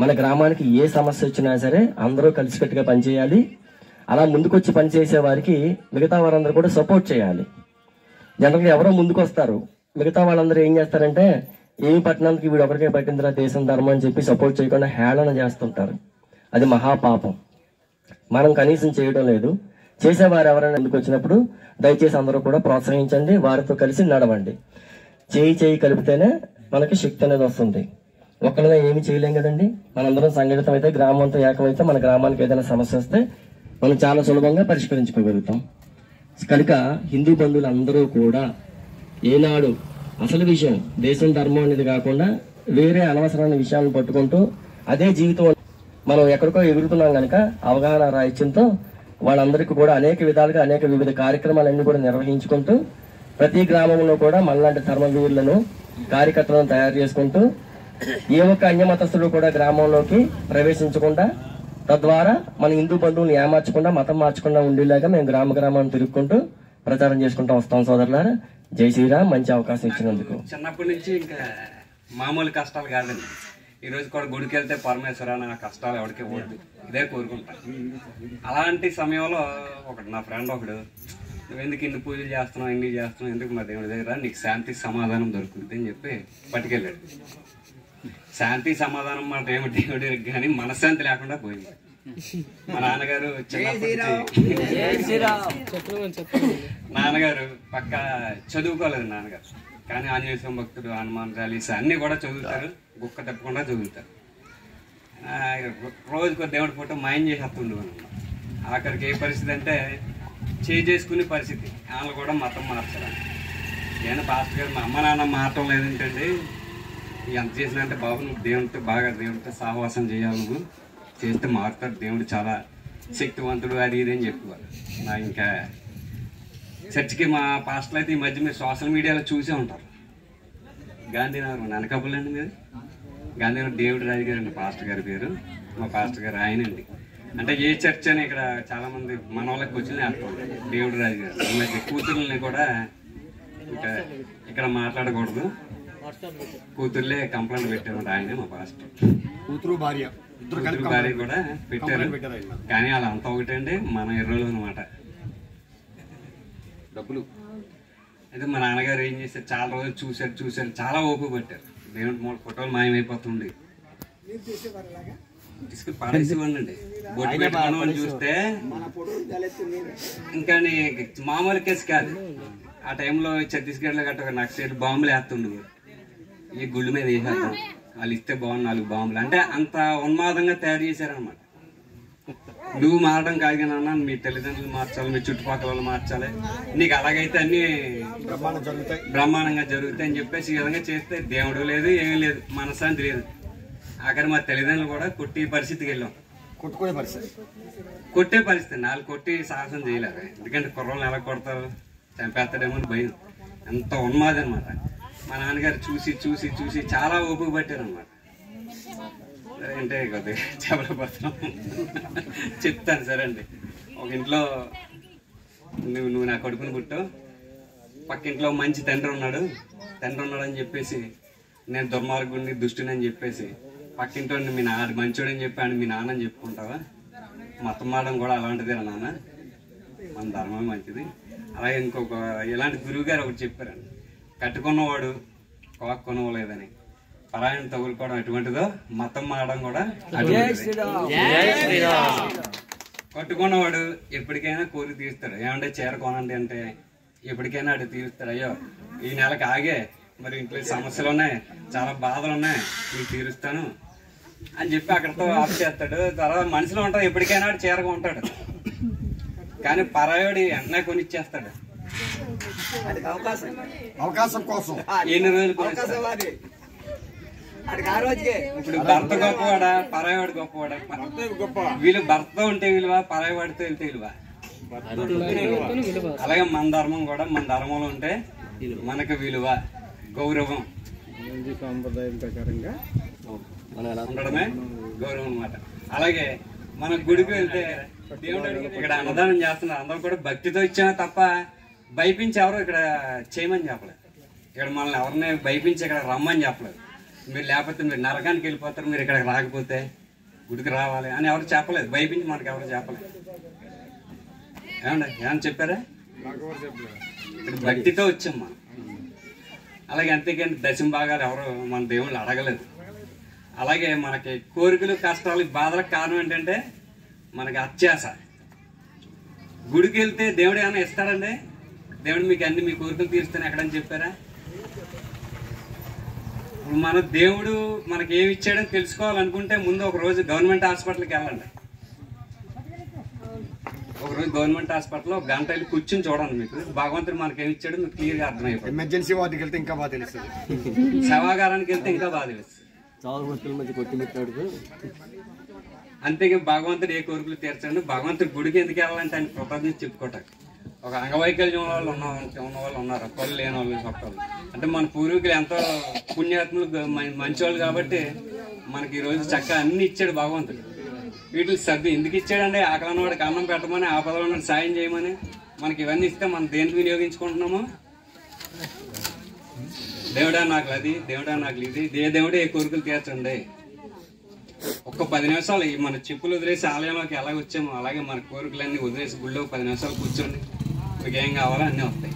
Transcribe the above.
మన గ్రామానికి ఏ సమస్య వచ్చినా సరే అందరూ కలిసికట్టుగా పనిచేయాలి. అలా ముందుకొచ్చి పనిచేసే వారికి మిగతా వారందరూ కూడా సపోర్ట్ చేయాలి. జనరల్గా ఎవరో ముందుకు వస్తారు మిగతా వాళ్ళందరూ ఏం చేస్తారంటే ఏమి పట్టణానికి వీడు ఒకరికే పట్టిందిరా దేశం ధర్మం అని చెప్పి సపోర్ట్ చేయకుండా హేళన చేస్తుంటారు. అది మహాపాపం. మనం కనీసం చేయడం లేదు. చేసేవారు ఎవరైనా ఎందుకు వచ్చినప్పుడు దయచేసి అందరూ కూడా ప్రోత్సహించండి. వారితో కలిసి నడవండి. చేయి చేయి కలిపితేనే మనకి శక్తి అనేది వస్తుంది. ఒక్కరిగా ఏమి చేయలేం కదండి. మనందరం సంఘటితం అయితే గ్రామంతో ఏకమైతే మన గ్రామానికి ఏదైనా సమస్య వస్తే మనం చాలా సులభంగా పరిష్కరించుకోగలుగుతాం. కనుక హిందూ బంధువులు అందరూ కూడా ఏనాడు అసలు విషయం దేశం ధర్మం అనేది కాకుండా వేరే అనవసరమైన విషయాలను పట్టుకుంటూ అదే జీవితం మనం ఎక్కడికో ఎగురుతున్నాం కనుక అవగాహన రాయిత్యంతో వాళ్ళందరికీ కూడా అనేక విధాలుగా అనేక వివిధ కార్యక్రమాలన్నీ కూడా నిర్వహించుకుంటూ ప్రతి గ్రామంలో కూడా మనలాంటి ధర్మవీరులను కార్యకర్తలను తయారు చేసుకుంటూ ఏ ఒక్క అన్యమతస్థుడు కూడా గ్రామంలోకి ప్రవేశించకుండా తద్వారా మన హిందూ బంధువులను ఏమార్చకుండా మతం మార్చకుండా ఉండేలాగా మేము గ్రామ గ్రామాన్ని తిరుగుకుంటూ ప్రచారం చేసుకుంటూ వస్తాం సోదరులారా. జై శ్రీరామ్. మంచి అవకాశం ఇచ్చినందుకు. చిన్నప్పటి నుంచి ఇంకా మామూలు కష్టాలు కాదండి. ఈ రోజు కూడా గుడికి వెళ్తే పరమేశ్వర నా కష్టాలు ఎవరికి పోదు ఇదే కోరుకుంటా. అలాంటి సమయంలో ఒకడు నా ఫ్రెండ్ ఒకడు నువ్వు ఎందుకు ఇన్ని పూజలు చేస్తున్నావు ఇన్ని చేస్తున్నావు ఎందుకు మా దేవుడి దగ్గర నీకు శాంతి సమాధానం దొరుకుతుంది? అని చెప్పి పట్టుకెళ్ళాడు. శాంతి సమాధానం మాట ఏమిటి దేవుడి కానీ మనశ్శాంతి లేకుండా పోయింది. మా నాన్నగారు చిన్నప్పటి నుంచి నాన్నగారు పక్క చదువుకోలేదు నాన్నగారు. కానీ ఆంజనేయ స్వామి భక్తుడు హనుమాన్ చాలీసా అన్ని కూడా చదువుతారు గుక్క తప్పకుండా చదువుతారు. రోజుకో దేవుడి ఫోటో మాయం చేసేస్తుండు ఆఖరికి ఏ పరిస్థితి అంటే చేసుకునే పరిస్థితి. వాళ్ళు కూడా మతం మార్చడం నేను పాస్టర్ గారు మా అమ్మ నాన్న మారటం లేదంటండి. ఎంత చేసినా అంటే బాబు నువ్వు దేవునితో బాగా దేవునితో సహవాసం చేయాలి నువ్వు. చేస్తే మారుతాడు దేవుడు చాలా శక్తివంతుడు అది ఇది అని చెప్పేవారు. నా ఇంకా చర్చికి మా పాస్టర్లు అయితే ఈ మధ్య మీరు సోషల్ మీడియాలో చూసే ఉంటారు. గాంధీనగర్ ననకబుల్ అండి మీరు గాంధీనగర్ దేవుడు రాజు గారు అండి పాస్టర్ గారి పేరు. మా పాస్టర్ గారు ఆయనండి. అంటే ఏ చర్చ్ అని ఇక్కడ చాలామంది మన వాళ్ళకి వచ్చింది వేస్తారు దేవుడు రాజు గారు. ఈ మధ్య కూతుర్లని కూడా ఇంకా ఇక్కడ మాట్లాడకూడదు. కూతుర్లే కంప్లైంట్ పెట్టారు ఆయనే మా పాస్టర్ కూతురు భార్య ఇద్దరు భార్య కూడా పెట్టారు. కానీ అలా అంతా ఒకటండి మన ఎర్రోలు అనమాట డబ్బులు. అయితే మా నాన్నగారు ఏం చేశారు? చాలా రోజులు చూశారు చూశారు చాలా ఓపిక పట్టారు. దేవుడి మూడు ఫోటోలు మాయమైపోతుంది తీసుకుని పాడేసివ్వండి బొట్టు పెట్టుకోవడం అని చూస్తే ఇంకా మామూలు కేసు కాదు. ఆ టైంలో ఛత్తీస్గఢ్లో గట్ట ఒక నక్సైట్ బాంబులు వేస్తుండు. ఈ గుళ్ళు మీద వేసేద్దాం వాళ్ళు ఇస్తే బాగుంది నాలుగు బాంబులు. అంటే అంత ఉన్మాదంగా తయారు చేశారనమాట నువ్వు మారడం కాదు కానీ అన్న మీ తల్లిదండ్రులు మార్చాలి మీ చుట్టుపక్కల వాళ్ళు మార్చాలి. నీకు అలాగైతే అన్ని బ్రహ్మాండం జరుగుతాయి. బ్రహ్మాండంగా జరుగుతాయి అని చెప్పేసి ఈ విధంగా చేస్తే దేవుడు లేదు ఏమీ లేదు మనశ్శాంతి లేదు. ఆఖరి మా తల్లిదండ్రులు కూడా కొట్టి పరిస్థితికి వెళ్ళాం. కొట్టుకునే పరిస్థితి. కొట్టే పరిస్థితి. నాలుగు కొట్టి సాహసం చేయలేదు ఎందుకంటే కుర్రోళ్ళని ఎలా కొడతారు? చంపేస్తాడేమో అని భయం. ఎంత ఉన్మాది అనమాట మా నాన్నగారు చూసి చూసి చూసి చాలా ఓపిక పట్టారు అనమాట అంటే కొద్దిగా చెప్పలేకపోతున్నాం. చెప్తాను సరే అండి ఒక ఇంట్లో నువ్వు నువ్వు నా కొడుకుని పుట్టు. పక్కింట్లో మంచి తండ్రి ఉన్నాడు. తండ్రి ఉన్నాడు అని చెప్పేసి నేను దుర్మార్గుడిని దుష్టుని అని చెప్పేసి పక్కింట్లో మీ నా మంచోడు అని మీ నాన్న అని చెప్పుకుంటావా? మతం మాడడం కూడా అలాంటిదేనా నాన్న? మన ధర్మం మంచిది. అలాగే ఇంకొక ఇలాంటి గురువు గారు ఒకటి చెప్పారండి. కట్టుకున్నవాడు కాక్ కొనవలేదని. పరాయణ తగులుకోవడం ఎటువంటిదో మతం మారడం కూడా. కట్టుకున్నవాడు ఎప్పటికైనా కోరి తీరుస్తాడు ఏమంటే చీర కొనండి అంటే ఎప్పటికైనా అటు తీరుస్తాడు. అయ్యో ఈ నెలకు ఆగే. మరి ఇంట్లో సమస్యలు ఉన్నాయి. చాలా బాధలు ఉన్నాయి. నీకు తీరుస్తాను అని చెప్పి అక్కడతో ఆఫ్ చేస్తాడు. తర్వాత మనసులో ఉంటాడు. ఎప్పటికైనా ఆడు చీరగా ఉంటాడు. కానీ పరాయోడి వెంటనే కొనిచ్చేస్తాడు. అవకాశం. కోసం. ఎన్ని రోజులు కొనిస్తాడు ఇప్పుడు భర్త గొప్పవాడా? పరాయవాడు గొప్పవాడా? వీళ్ళు భర్త ఉంటే విలువ పరాయవాడితో వెళ్తే విలువ? అలాగే మన ధర్మం కూడా మన ధర్మంలో ఉంటే మనకు విలువ గౌరవం. ఉండడమే గౌరవం అన్నమాట. అలాగే మన గుడికి వెళ్తే దేవుడు ఇక్కడ అన్నదానం చేస్తున్నారు అందరూ కూడా భక్తితో ఇచ్చినా తప్ప భయపించి ఎవరు ఇక్కడ చేయమని చెప్పలేదు. ఇక్కడ మనల్ని ఎవరిని భయపించి ఇక్కడ రమ్మని చెప్పలేదు. మీరు లేకపోతే మీరు నరకానికి వెళ్ళిపోతారు మీరు ఇక్కడికి రాకపోతే గుడికి రావాలి అని ఎవరు చెప్పలేదు. భయపించి మనకి ఎవరు చెప్పలేదు. ఏమండి ఏమని చెప్పారా? ఇక్కడ భక్తితో వచ్చాం మనం. అలాగే అంతేకాని దశమ భాగాలు ఎవరు మన దేవుళ్ళు అడగలేదు. అలాగే మనకి కోరికలు కష్టాలు బాధలకు కారణం ఏంటంటే మనకి అత్యాస. గుడికి వెళ్తే దేవుడు ఏమైనా ఇస్తాడండి? దేవుడు మీకు అన్ని మీ కోరికలు తీరుస్తాను ఎక్కడని చెప్పారా? ఇప్పుడు మన దేవుడు మనకి ఏమి ఇచ్చాడని తెలుసుకోవాలనుకుంటే ముందు ఒక రోజు గవర్నమెంట్ హాస్పిటల్కి వెళ్ళండి. ఒక రోజు గవర్నమెంట్ హాస్పిటల్లో ఒక గంట వెళ్ళి కూర్చుని చూడండి మీకు. భగవంతుడు మనకి ఏమి ఇచ్చాడో మీకు క్లియర్గా అర్థమైపోతుంది. ఎమర్జెన్సీ వార్డుకి వెళ్తే ఇంకా బాగా తెలుస్తుంది. శవాగారానికి వెళ్తే ఇంకా మధ్య కొట్టిమిట్టాడు అంతేగా భగవంతుడు ఏ కోరికలు తీర్చండి? భగవంతుడు గుడికి ఎందుకు వెళ్ళాలంటే ఆయన కృతజ్ఞత చెప్పుకోవటానికి. ఒక అంగవైకల్యం ఉన్న వాళ్ళు ఉన్న ఉన్న వాళ్ళు ఉన్నారు. పళ్ళు లేని వాళ్ళు చెప్పాలి. అంటే మన పూర్వీకులు ఎంతో పుణ్యాత్ములు మంచివాళ్ళు కాబట్టి మనకి ఈ రోజు చక్కగా అన్ని ఇచ్చాడు భగవంతుడు. వీటికి సర్ది ఎందుకు ఇచ్చాడండి ఆకలిన వాడికి అన్నం పెట్టమని ఆపదలో ఉన్న సాయం చేయమని మనకి ఇవన్నీ ఇస్తే మనం దేనికి వినియోగించుకుంటున్నాము? దేవుడా నాకు అది దేవుడా నాకు ఇది ఏ దేవుడే ఏ కోరికలు తీర్చండి. ఒక్క పది నిమిషాలు మన చెప్పులు వదిలేసి ఆలయంలోకి ఎలా వచ్చామో అలాగే మన కోరికలన్నీ వదిలేసి గుళ్ళో పది నిమిషాలు కూర్చోండి. porque venga ahora norte.